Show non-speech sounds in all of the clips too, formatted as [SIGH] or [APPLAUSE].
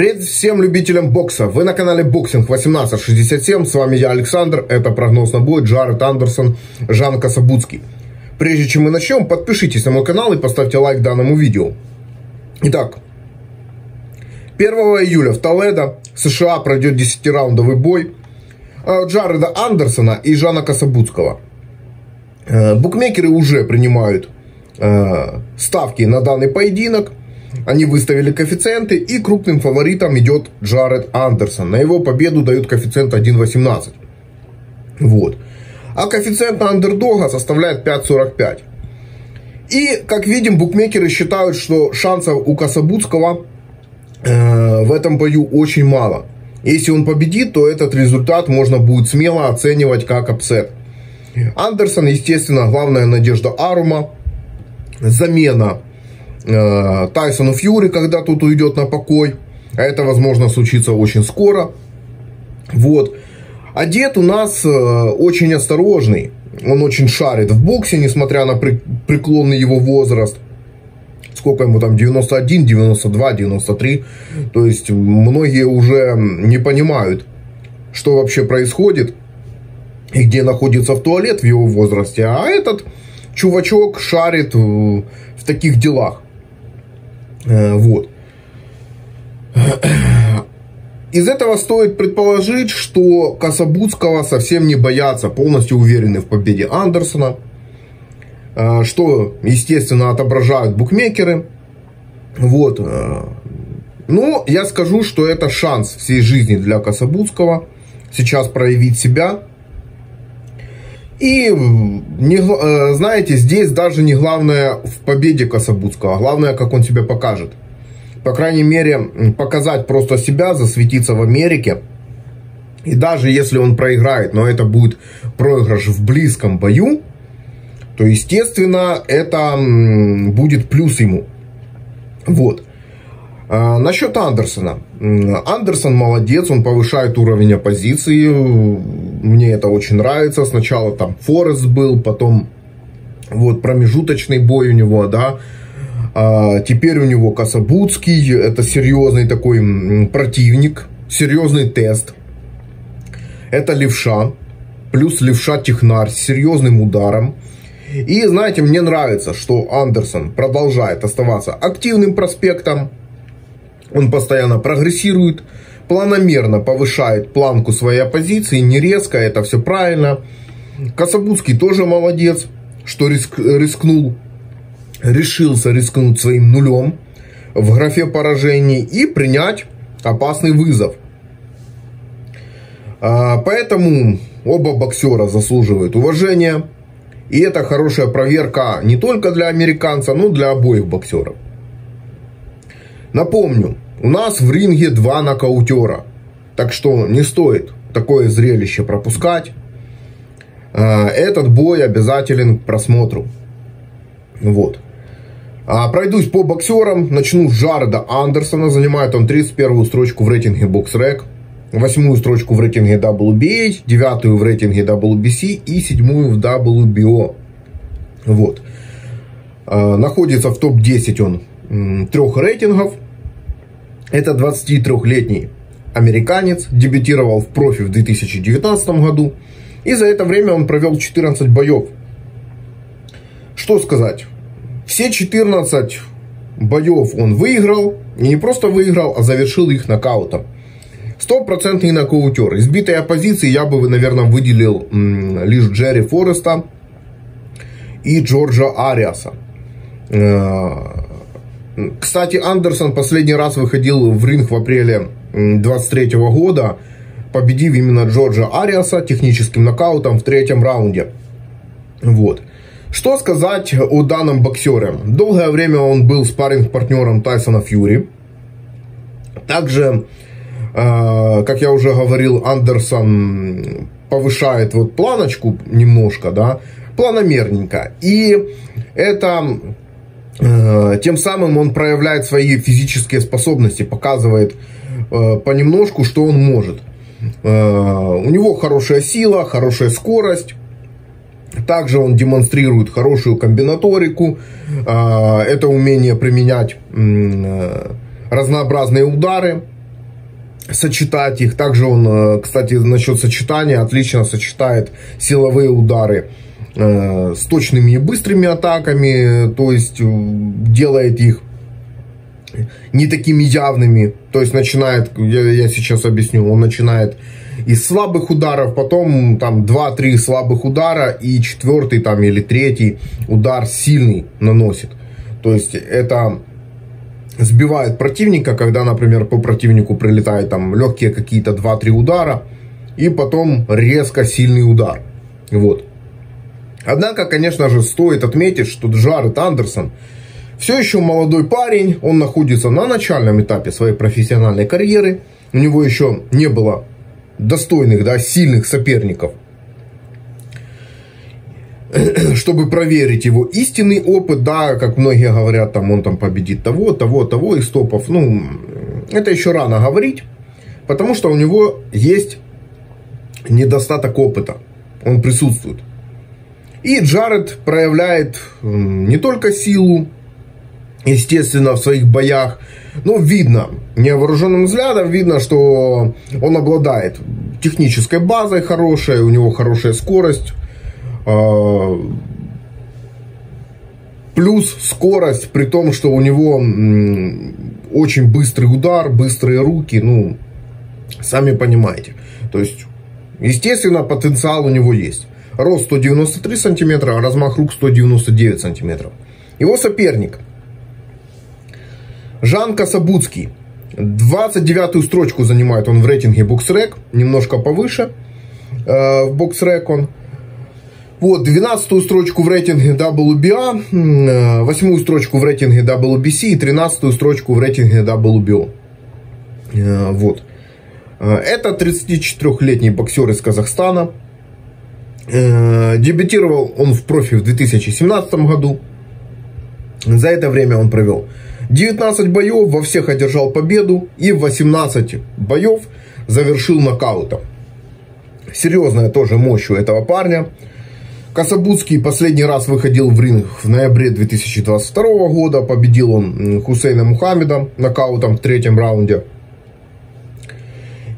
Привет всем любителям бокса. Вы на канале Boxing 1867. С вами я, Александр. Это прогноз на бой Джаред Андерсон, Жан Кособуцкий. Прежде чем мы начнем, подпишитесь на мой канал и поставьте лайк данному видео. Итак, 1 июля в Толедо, США пройдет 10-раундовый бой э, Джареда Андерсона и Жана Кособуцкого. Э, букмекеры уже принимают э, ставки на данный поединок – они выставили коэффициенты, и крупным фаворитом идет Джаред Андерсон. На его победу дают коэффициент 1.18. Вот. А коэффициент андердога составляет 5.45. И, как видим, букмекеры считают, что шансов у Кособуцкого э, в этом бою очень мало. Если он победит, то этот результат можно будет смело оценивать как апсет. Андерсон, естественно, главная надежда Арума. Замена Э, Тайсону Фьюри, когда тут уйдет на покой. А это, возможно, случится очень скоро. Вот. А дед у нас э, очень осторожный. Он очень шарит в боксе, несмотря на преклонный его возраст. Сколько ему там, 91, 92, 93. То есть, многие уже не понимают, что вообще происходит. И где находится в туалет в его возрасте. А этот чувачок шарит в таких делах. Э, вот. Из этого стоит предположить, что Касабудского совсем не боятся, полностью уверены в победе Андерсона, э, что, естественно, отображают букмекеры. Вот. Э, но я скажу, что это шанс всей жизни для Касабудского сейчас проявить себя. И, не, знаете, здесь даже не главное в победе Кособудского, а главное, как он себя покажет. По крайней мере, показать просто себя, засветиться в Америке. И даже если он проиграет, но это будет проигрыш в близком бою, то, естественно, это будет плюс ему. Вот. А, насчет Андерсона. Андерсон молодец, он повышает уровень оппозиции. Мне это очень нравится. Сначала там Форест был, потом вот промежуточный бой у него, да. А теперь у него Касабудский. Это серьезный такой противник, серьезный тест. Это левша, плюс левша технарь с серьезным ударом. И знаете, мне нравится, что Андерсон продолжает оставаться активным проспектом он постоянно прогрессирует, планомерно повышает планку своей оппозиции, не резко, это все правильно. Кособудский тоже молодец, что риск, рискнул, решился рискнуть своим нулем в графе поражений и принять опасный вызов. А, поэтому оба боксера заслуживают уважения. И это хорошая проверка не только для американца, но и для обоих боксеров. Напомню, у нас в ринге два нокаутера. Так что не стоит такое зрелище пропускать. А, этот бой обязателен к просмотру. Вот. А, пройдусь по боксерам. Начну с Джареда Андерсона. Занимает он 31 строчку в рейтинге BoxRec. Восьмую строчку в рейтинге WBA. Девятую в рейтинге WBC. И седьмую в WBO. Вот. А, находится в топ-10 он трех рейтингов. Это 23-летний американец, дебютировал в профи в 2019 году. И за это время он провел 14 боев. Что сказать? Все 14 боев он выиграл. И не просто выиграл, а завершил их нокаутом. Стопроцентный нокаутер. Избитой оппозиции я бы, наверное, выделил лишь Джерри Фореста и Джорджа Ариаса. Кстати, Андерсон последний раз выходил в ринг в апреле 23 года, победив именно Джорджа Ариаса техническим нокаутом в третьем раунде. Вот. Что сказать о данном боксере? Долгое время он был спарринг-партнером Тайсона Фьюри. Также, э, как я уже говорил, Андерсон повышает вот планочку немножко, да, планомерненько. И это тем самым он проявляет свои физические способности, показывает э, понемножку, что он может. Э, у него хорошая сила, хорошая скорость. Также он демонстрирует хорошую комбинаторику. Это умение применять разнообразные удары. сочетать их. Также он, э, кстати, насчет сочетания отлично сочетает силовые удары э, с точными и быстрыми атаками, то есть делает их не такими явными, то есть начинает, я, я сейчас объясню, он начинает из слабых ударов, потом там 2-3 слабых удара и четвертый там или третий удар сильный наносит. То есть это сбивает противника, когда, например, по противнику прилетают там легкие какие-то 2-3 удара и потом резко сильный удар. Вот. Однако, конечно же, стоит отметить, что Джаред Андерсон все еще молодой парень, он находится на начальном этапе своей профессиональной карьеры, у него еще не было достойных, да, сильных соперников, [CLEARS THROAT] чтобы проверить его истинный опыт, да, как многие говорят, там он там победит того, того, того из топов. Ну, это еще рано говорить, потому что у него есть недостаток опыта, он присутствует. И Джаред проявляет не только силу, естественно, в своих боях, ну, видно, невооруженным взглядом видно, что он обладает технической базой хорошей, у него хорошая скорость. А, плюс скорость, при том, что у него очень быстрый удар, быстрые руки, ну, сами понимаете. То есть, естественно, потенциал у него есть. Рост 193 сантиметра, а размах рук 199 сантиметров. Его соперник – Жан Касабуцкий. 29-ю строчку занимает он в рейтинге BoxRec, немножко повыше. Э, в BoxRec он. Вот, 12-ю строчку в рейтинге WBA, 8-ю э, строчку в рейтинге WBC и 13-ю строчку в рейтинге WBO. Э, вот. Это 34-летний боксер из Казахстана. Дебютировал он в профи в 2017 году. За это время он провел 19 боев, во всех одержал победу и в 18 боев завершил нокаутом. Серьезная тоже мощь у этого парня. Касабудский последний раз выходил в ринг в ноябре 2022 года. Победил он Хусейна Мухаммеда нокаутом в третьем раунде.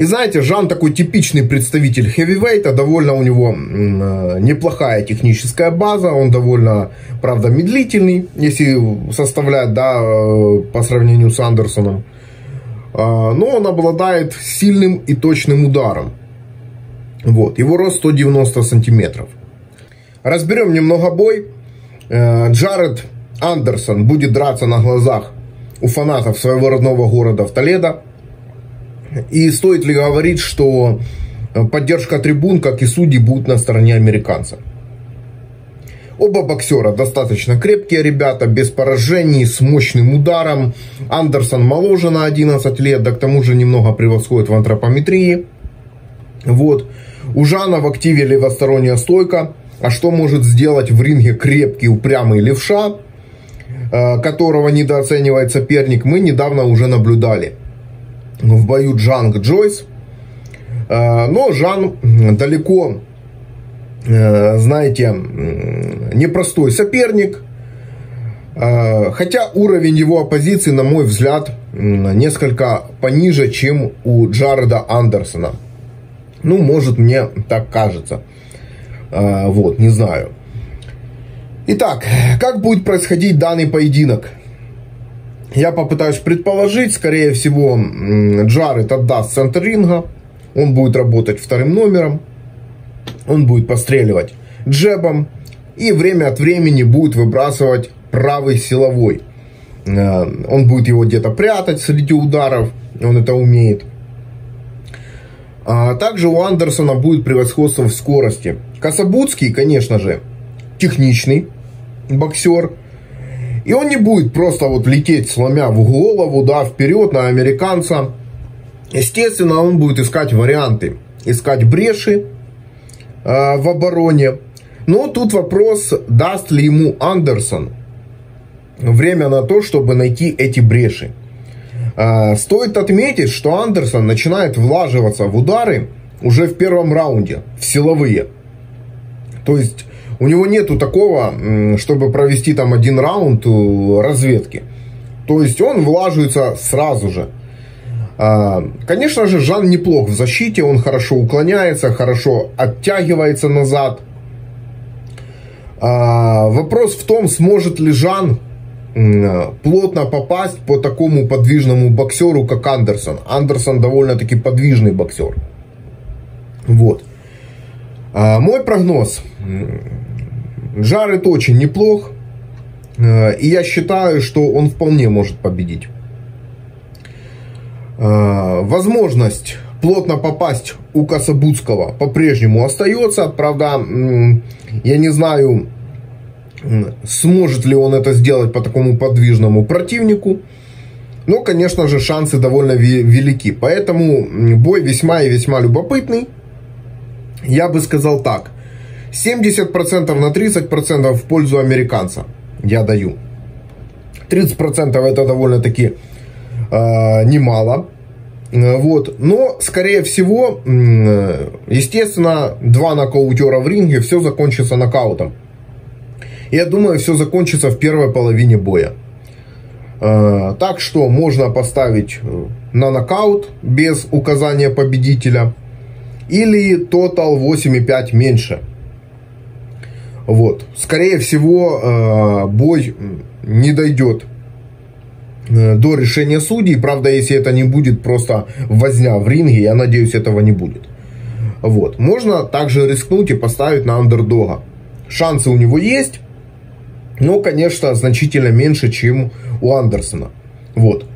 И знаете, Жан такой типичный представитель хевивейта, довольно у него э, неплохая техническая база, он довольно, правда, медлительный, если составлять, да, э, по сравнению с Андерсоном. А, но он обладает сильным и точным ударом. Вот, его рост 190 сантиметров. Разберем немного бой. Э, Джаред Андерсон будет драться на глазах у фанатов своего родного города в Толедо. И стоит ли говорить, что э, поддержка трибун, как и судей, будет на стороне американца. Оба боксера достаточно крепкие ребята, без поражений, с мощным ударом. Андерсон моложе на 11 лет, да к тому же немного превосходит в антропометрии. Вот. У Жана в активе левосторонняя стойка. А что может сделать в ринге крепкий, упрямый левша, э, которого недооценивает соперник, мы недавно уже наблюдали в бою Джанг Джойс. Э, но Жан далеко, э, знаете, непростой соперник. Э, хотя уровень его оппозиции, на мой взгляд, несколько пониже, чем у Джареда Андерсона. Ну, может, мне так кажется. Вот, не знаю. Итак, как будет происходить данный поединок? Я попытаюсь предположить, скорее всего, Джаред отдаст центр ринга. Он будет работать вторым номером. Он будет постреливать джебом. И время от времени будет выбрасывать правый силовой. Э, он будет его где-то прятать среди ударов. Он это умеет. А также у Андерсона будет превосходство в скорости. Касабудский, конечно же, техничный боксер. И он не будет просто вот лететь, сломя в голову, да, вперед на американца. Естественно, он будет искать варианты, искать бреши э, в обороне. Но тут вопрос, даст ли ему Андерсон время на то, чтобы найти эти бреши. Э, стоит отметить, что Андерсон начинает влаживаться в удары уже в первом раунде, в силовые. То есть у него нету такого, чтобы провести там один раунд разведки. То есть он влаживается сразу же. Конечно же, Жан неплох в защите, он хорошо уклоняется, хорошо оттягивается назад. Вопрос в том, сможет ли Жан плотно попасть по такому подвижному боксеру, как Андерсон. Андерсон довольно-таки подвижный боксер. Вот. А, мой прогноз. Джаред очень неплох. А, и я считаю, что он вполне может победить. А, возможность плотно попасть у Касабудского по-прежнему остается. Правда, я не знаю, сможет ли он это сделать по такому подвижному противнику. Но, конечно же, шансы довольно велики. Поэтому бой весьма и весьма любопытный. Я бы сказал так. 70% на 30% в пользу американца я даю. 30% это довольно-таки э, немало. Вот. Но, скорее всего, естественно, два нокаутера в ринге, все закончится нокаутом. Я думаю, все закончится в первой половине боя. Э, так что можно поставить э, на нокаут без указания победителя. Или тотал 8,5 меньше. Вот. Скорее всего, э, бой не дойдет до решения судей. Правда, если это не будет просто возня в ринге, я надеюсь, этого не будет. Вот. Можно также рискнуть и поставить на андердога. Шансы у него есть но, конечно, значительно меньше, чем у Андерсона. Вот.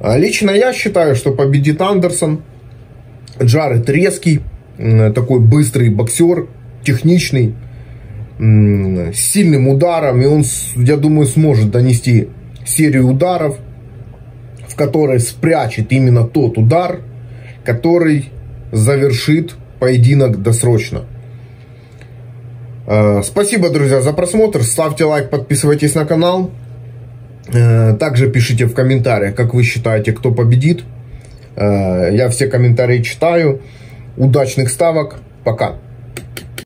А лично я считаю, что победит Андерсон. Джаред резкий, такой быстрый боксер, техничный, сильным ударом. И он, я думаю, сможет донести серию ударов, в которой спрячет именно тот удар, который завершит поединок досрочно. Э, спасибо, друзья, за просмотр. Ставьте лайк, подписывайтесь на канал. Э, также пишите в комментариях, как вы считаете, кто победит. Э, я все комментарии читаю. Удачных ставок. Пока.